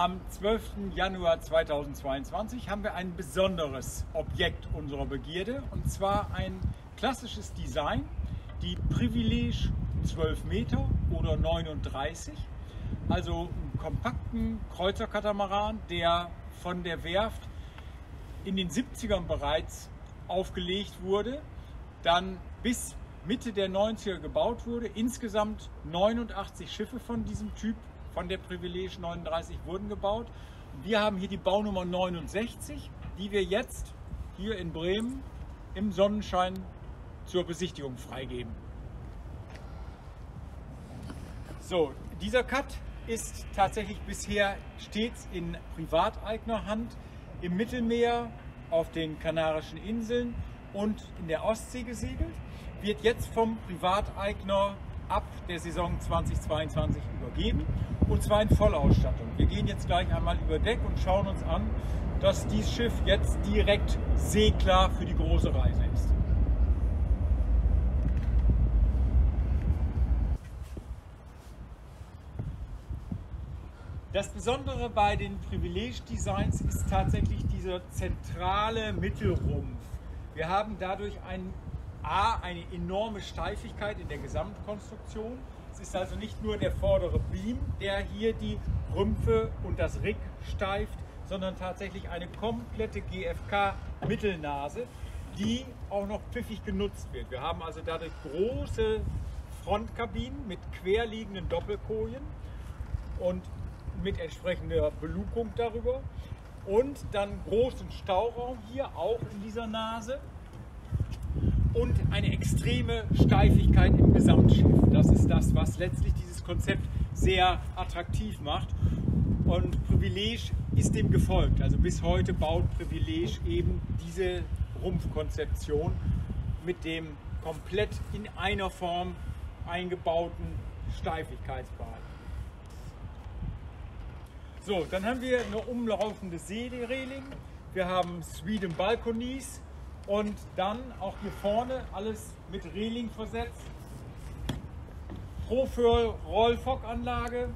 Am 12. Januar 2022 haben wir ein besonderes Objekt unserer Begierde und zwar ein klassisches Design, die Privilege 12 Meter oder 39, also einen kompakten Kreuzerkatamaran, der von der Werft in den 70ern bereits aufgelegt wurde, dann bis Mitte der 90er gebaut wurde. Insgesamt 89 Schiffe von diesem Typ, von der Privilege 39, wurden gebaut. Wir haben hier die Baunummer 69, die wir jetzt hier in Bremen im Sonnenschein zur Besichtigung freigeben. So, dieser Cut ist tatsächlich bisher stets in Privateignerhand im Mittelmeer, auf den Kanarischen Inseln und in der Ostsee gesegelt wird jetzt vom Privateigner ab der Saison 2022 übergeben und zwar in Vollausstattung. Wir gehen jetzt gleich einmal über Deck und schauen uns an, dass dieses Schiff jetzt direkt seeklar für die große Reise ist. Das Besondere bei den Privilege-Designs ist tatsächlich dieser zentrale Mittelrumpf. Wir haben dadurch einen A, eine enorme Steifigkeit in der Gesamtkonstruktion. Es ist also nicht nur der vordere Beam, der hier die Rümpfe und das Rig steift, sondern tatsächlich eine komplette GFK-Mittelnase, die auch noch pfiffig genutzt wird. Wir haben also dadurch große Frontkabinen mit querliegenden Doppelkojen und mit entsprechender Belukung darüber und dann großen Stauraum hier auch in dieser Nase und eine extreme Steifigkeit im Gesamtschiff. Das ist das, was letztlich dieses Konzept sehr attraktiv macht. Und Privilege ist dem gefolgt. Also bis heute baut Privilege eben diese Rumpfkonzeption mit dem komplett in einer Form eingebauten Steifigkeitsbereich. So, dann haben wir eine umlaufende Seereling. Wir haben Sweden Balconies, und dann auch hier vorne alles mit Reling versetzt. Profil Rollfockanlage,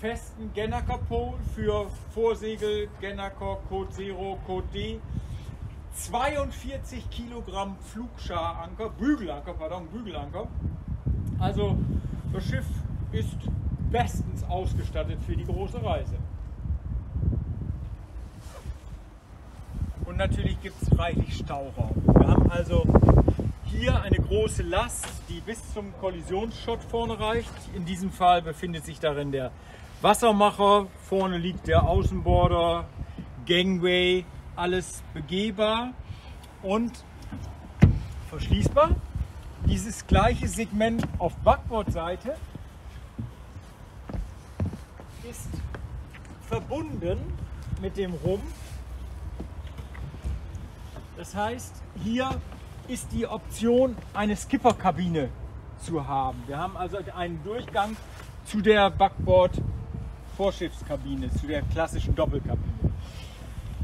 festen Gennaker Pole für Vorsegel, Gennaker, Code Zero, Code D. 42 Kilogramm Pflugscharanker, Bügelanker, pardon, Bügelanker. Also das Schiff ist bestens ausgestattet für die große Reise. Natürlich gibt es reichlich Stauraum. Wir haben also hier eine große Last, die bis zum Kollisionsschott vorne reicht. In diesem Fall befindet sich darin der Wassermacher. Vorne liegt der Außenborder, Gangway, alles begehbar und verschließbar. Dieses gleiche Segment auf Backbordseite ist verbunden mit dem Rumpf das heißt, hier ist die Option, eine Skipperkabine zu haben. Wir haben also einen Durchgang zu der Backbord-Vorschiffskabine, zu der klassischen Doppelkabine.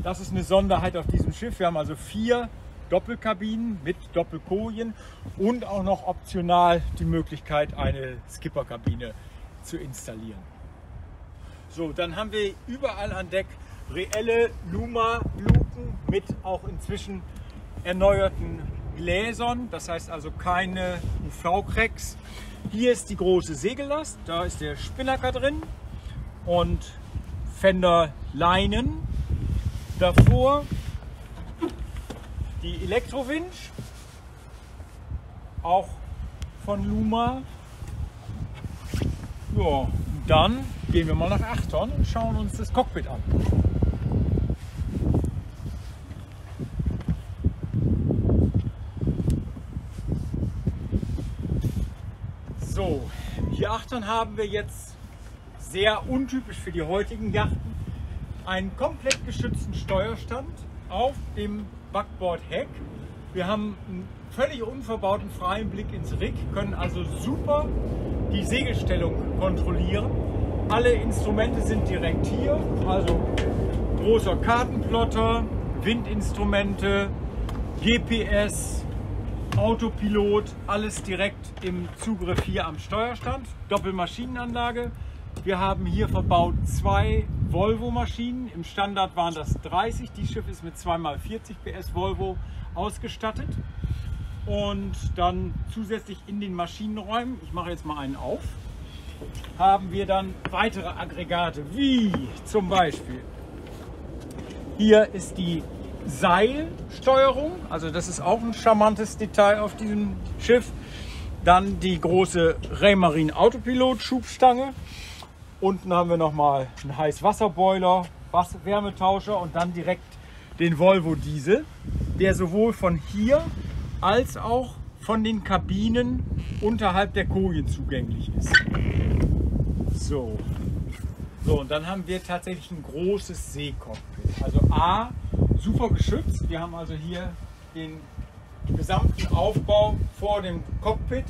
Das ist eine Sonderheit auf diesem Schiff. Wir haben also vier Doppelkabinen mit Doppelkojen und auch noch optional die Möglichkeit, eine Skipperkabine zu installieren. So, dann haben wir überall an Deck reelle Luma-Luken mit auch inzwischen erneuerten Gläsern, das heißt also keine UV-Cracks. Hier ist die große Segellast, da ist der Spinnaker drin und Fender Leinen. Davor die Elektrowinch, auch von Luma. Ja, dann gehen wir mal nach Achtern und schauen uns das Cockpit an. So, hier achtern haben wir jetzt sehr untypisch für die heutigen Yachten einen komplett geschützten Steuerstand auf dem Backbordheck. Wir haben einen völlig unverbauten freien Blick ins Rig, können also super die Segelstellung kontrollieren. Alle Instrumente sind direkt hier, also großer Kartenplotter, Windinstrumente, GPS, Autopilot, alles direkt im Zugriff hier am Steuerstand. Doppelmaschinenanlage, Wir haben hier verbaut zwei Volvo-Maschinen. Im Standard waren das 30. Die Schiff ist mit 2x40 PS Volvo ausgestattet. Und dann zusätzlich in den Maschinenräumen, ich mache jetzt mal einen auf, haben wir dann weitere Aggregate, wie zum Beispiel hier ist die Seilsteuerung, also das ist auch ein charmantes Detail auf diesem Schiff. Dann die große Raymarine Autopilot Schubstange. Unten haben wir nochmal einen Heißwasserboiler, Wärmetauscher und dann direkt den Volvo Diesel, der sowohl von hier als auch von den Kabinen unterhalb der Kojen zugänglich ist. So. So, und dann haben wir tatsächlich ein großes Seecockpit. Also A, super geschützt. Wir haben also hier den gesamten Aufbau vor dem Cockpit.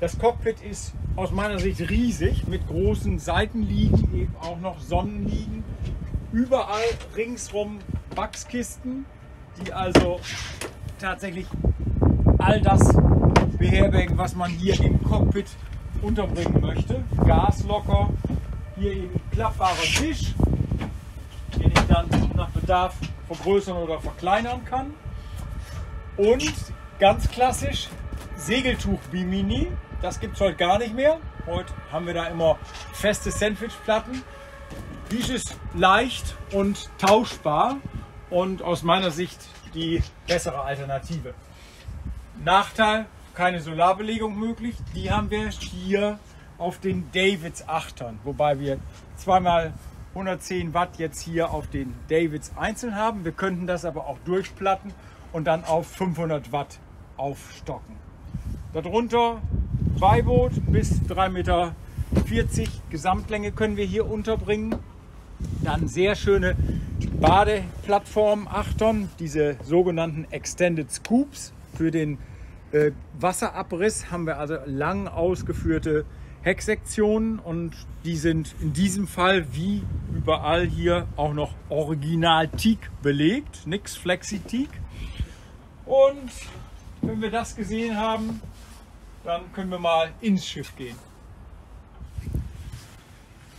Das Cockpit ist aus meiner Sicht riesig mit großen Seitenliegen, eben auch noch Sonnenliegen. Überall ringsrum Wachskisten, die also tatsächlich all das beherbergen, was man hier im Cockpit unterbringen möchte. Gaslocker, hier eben klappbarer Tisch, den ich dann nach Bedarf vergrößern oder verkleinern kann. Und ganz klassisch Segeltuch Bimini. Das gibt es heute gar nicht mehr. Heute haben wir da immer feste Sandwichplatten. Dies ist leicht und tauschbar und aus meiner Sicht die bessere Alternative. Nachteil, keine Solarbelegung möglich. Die haben wir hier auf den Davids 8ern, wobei wir zweimal 110 Watt jetzt hier auf den Davids einzeln haben. Wir könnten das aber auch durchplatten und dann auf 500 Watt aufstocken. Darunter Beiboot bis 3,40 Meter Gesamtlänge können wir hier unterbringen. Dann sehr schöne Badeplattformen, Achtern, diese sogenannten Extended Scoops. Für den äh, Wasserabriss haben wir also lang ausgeführte Hecksektionen und die sind in diesem Fall wie überall hier auch noch original Teak belegt, nix Flexi-Teak. Und wenn wir das gesehen haben, dann können wir mal ins Schiff gehen.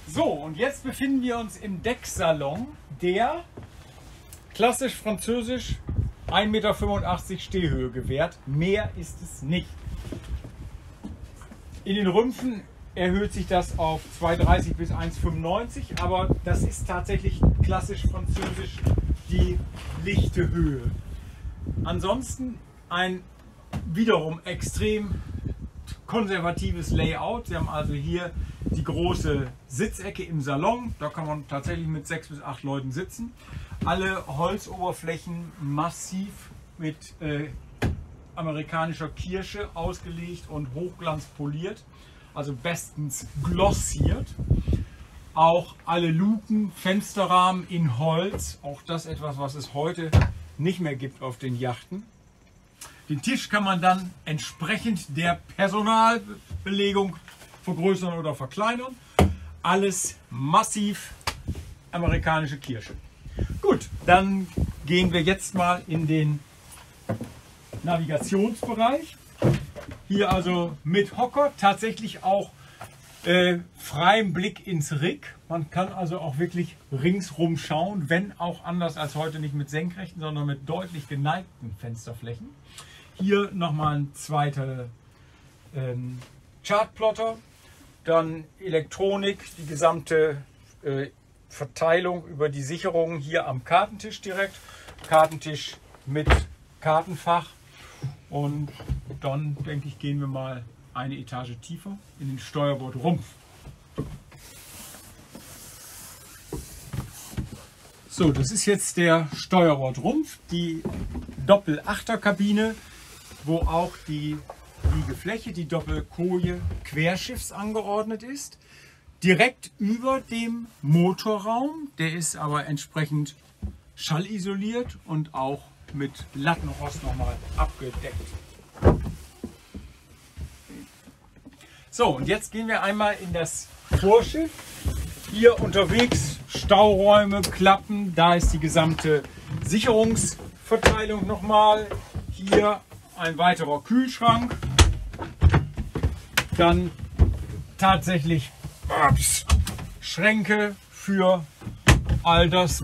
So, und jetzt befinden wir uns im Decksalon, der klassisch französisch 1,85 Meter Stehhöhe gewährt. Mehr ist es nicht. In den Rümpfen erhöht sich das auf 2,30 bis 1,95, aber das ist tatsächlich klassisch französisch die lichte Höhe. Ansonsten ein wiederum extrem konservatives Layout. Sie haben also hier die große Sitzecke im Salon. Da kann man tatsächlich mit sechs bis acht Leuten sitzen. Alle Holzoberflächen massiv mit äh, amerikanischer Kirsche ausgelegt und hochglanzpoliert also bestens glossiert. Auch alle Luken, Fensterrahmen in Holz, auch das etwas, was es heute nicht mehr gibt auf den Yachten. Den Tisch kann man dann entsprechend der Personalbelegung vergrößern oder verkleinern. Alles massiv amerikanische Kirsche. Gut, dann gehen wir jetzt mal in den Navigationsbereich. Hier also mit Hocker, tatsächlich auch äh, freiem Blick ins Rig. Man kann also auch wirklich ringsrum schauen, wenn auch anders als heute nicht mit senkrechten, sondern mit deutlich geneigten Fensterflächen. Hier nochmal ein zweiter ähm, Chartplotter, dann Elektronik, die gesamte äh, Verteilung über die Sicherungen hier am Kartentisch direkt. Kartentisch mit Kartenfach und dann denke ich, gehen wir mal eine Etage tiefer in den Steuerbordrumpf. So, das ist jetzt der Steuerbordrumpf, die Doppel-Achter-Kabine, wo auch die Liegefläche, die Doppelkoje querschiffs angeordnet ist. Direkt über dem Motorraum, der ist aber entsprechend schallisoliert und auch mit Lattenrost nochmal abgedeckt. So, und jetzt gehen wir einmal in das Vorschiff. Hier unterwegs Stauräume, Klappen, da ist die gesamte Sicherungsverteilung nochmal. Hier ein weiterer Kühlschrank. Dann tatsächlich ups, Schränke für all das,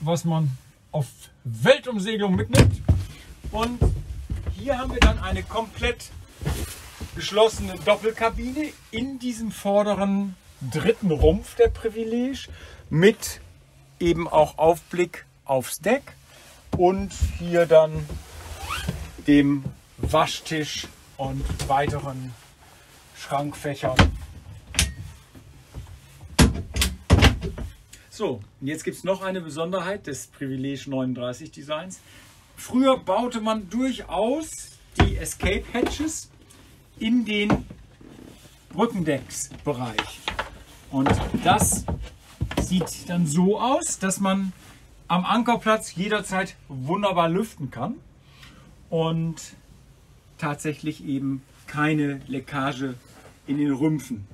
was man auf Weltumsegelung mitnimmt. Und hier haben wir dann eine komplett geschlossene Doppelkabine in diesem vorderen dritten Rumpf der Privileg mit eben auch Aufblick aufs Deck und hier dann dem Waschtisch und weiteren Schrankfächern. So, und jetzt gibt es noch eine Besonderheit des Privileg 39 Designs. Früher baute man durchaus die Escape Hatches in den Brückendecksbereich. Und das sieht dann so aus, dass man am Ankerplatz jederzeit wunderbar lüften kann und tatsächlich eben keine Leckage in den Rümpfen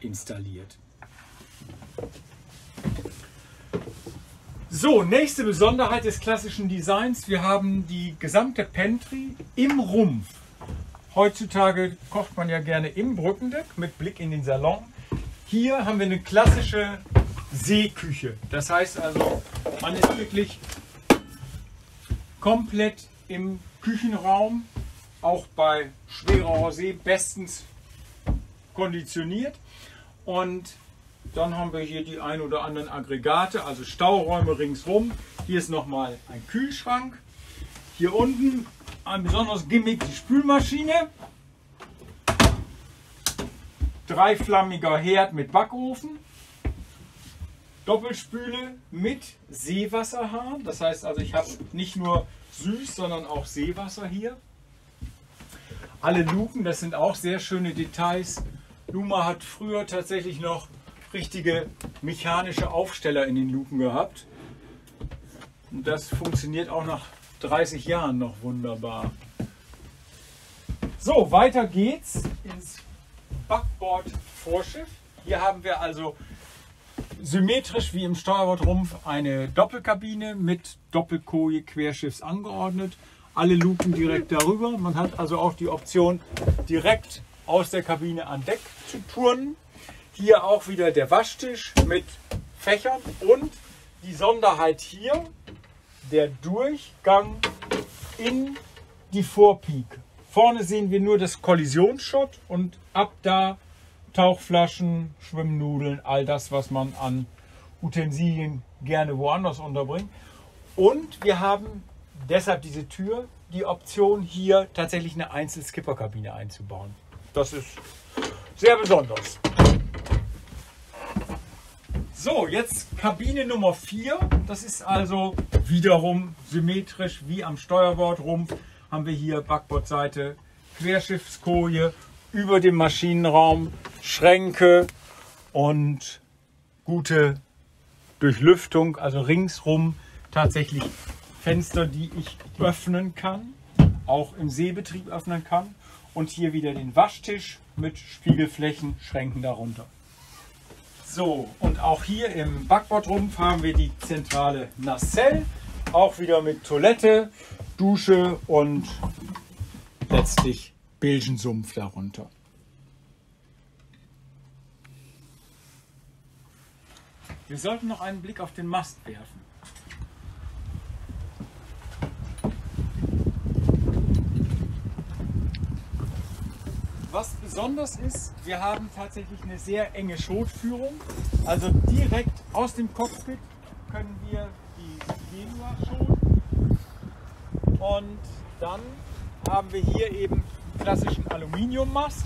installiert. So, nächste Besonderheit des klassischen Designs. Wir haben die gesamte Pantry im Rumpf. Heutzutage kocht man ja gerne im Brückendeck mit Blick in den Salon. Hier haben wir eine klassische Seeküche. Das heißt also, man ist wirklich komplett im Küchenraum, auch bei schwerer See bestens konditioniert. Und dann haben wir hier die ein oder anderen Aggregate, also Stauräume ringsrum. Hier ist nochmal ein Kühlschrank. Hier unten ein besonders Gimmick, die Spülmaschine. Dreiflammiger Herd mit Backofen. Doppelspüle mit Seewasserhahn. Das heißt also, ich habe nicht nur süß, sondern auch Seewasser hier. Alle Luken, das sind auch sehr schöne Details. Luma hat früher tatsächlich noch richtige mechanische Aufsteller in den Luken gehabt. Und das funktioniert auch nach 30 Jahren noch wunderbar. So, weiter geht's ins Backbord-Vorschiff. Hier haben wir also symmetrisch wie im Steuerbordrumpf eine Doppelkabine mit Doppelkoje querschiffs angeordnet. Alle Luken direkt darüber. Man hat also auch die Option, direkt aus der Kabine an Deck zu turnen. Hier auch wieder der Waschtisch mit Fächern und die Sonderheit hier, der Durchgang in die Vorpeak. Vorne sehen wir nur das Kollisionsschott und ab da Tauchflaschen, Schwimmnudeln, all das, was man an Utensilien gerne woanders unterbringt. Und wir haben deshalb diese Tür die Option, hier tatsächlich eine Einzelskipperkabine einzubauen. Das ist sehr besonders. So, jetzt Kabine Nummer 4. Das ist also wiederum symmetrisch wie am Steuerbordrumpf. Haben wir hier Backbordseite, Querschiffskoje, über dem Maschinenraum Schränke und gute Durchlüftung, also ringsrum tatsächlich Fenster, die ich öffnen kann, auch im Seebetrieb öffnen kann. Und hier wieder den Waschtisch mit Spiegelflächen, Schränken darunter. So, und auch hier im Backbordrumpf haben wir die zentrale Nacelle, auch wieder mit Toilette, Dusche und letztlich Bilgensumpf darunter. Wir sollten noch einen Blick auf den Mast werfen. Was besonders ist, wir haben tatsächlich eine sehr enge Schotführung. Also direkt aus dem Cockpit können wir die Genua schoten. Und dann haben wir hier eben klassischen Aluminiummast.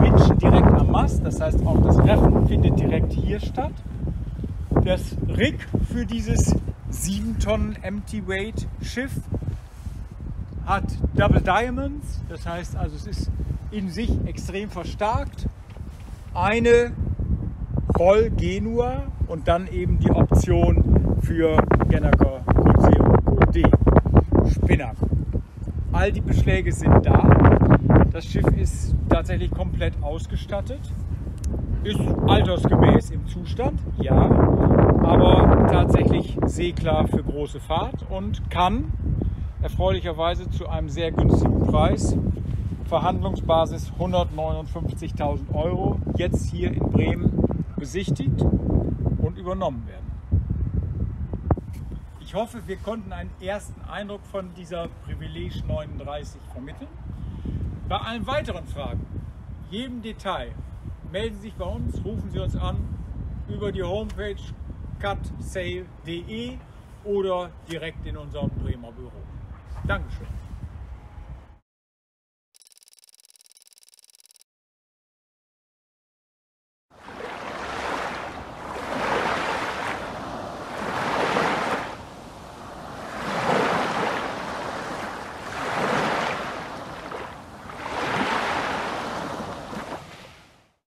Winch direkt am Mast, das heißt auch das Reffen findet direkt hier statt. Das Rig für dieses 7 Tonnen Empty Weight Schiff hat Double Diamonds, das heißt also es ist in sich extrem verstärkt. Eine Roll Genua und dann eben die Option für Gennaker Code D Spinner. All die Beschläge sind da. Das Schiff ist tatsächlich komplett ausgestattet. Ist altersgemäß im Zustand, ja, aber tatsächlich seeklar für große Fahrt und kann erfreulicherweise zu einem sehr günstigen Preis Verhandlungsbasis 159.000 Euro jetzt hier in Bremen besichtigt und übernommen werden. Ich hoffe, wir konnten einen ersten Eindruck von dieser Privileg 39 vermitteln. Bei allen weiteren Fragen, jedem Detail, melden Sie sich bei uns, rufen Sie uns an über die Homepage cutsale.de oder direkt in unserem Bremer Büro. Dankeschön.